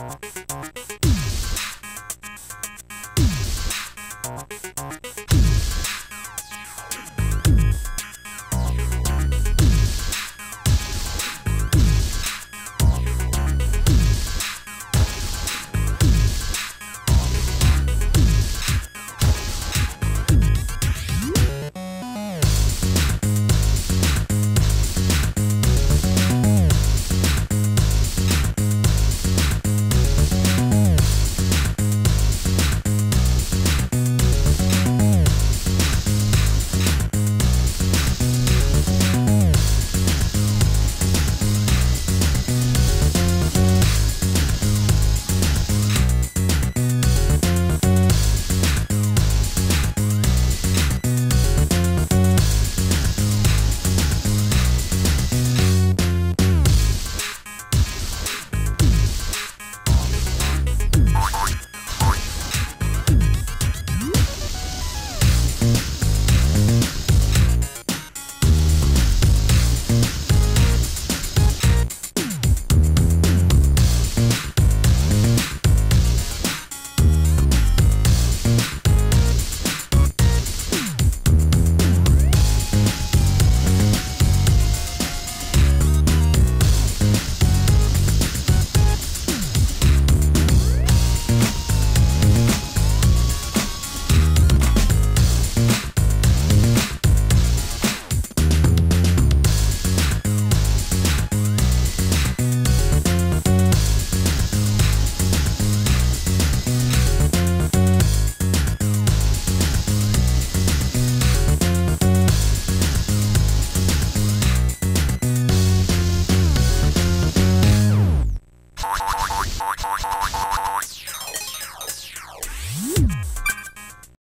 Bye.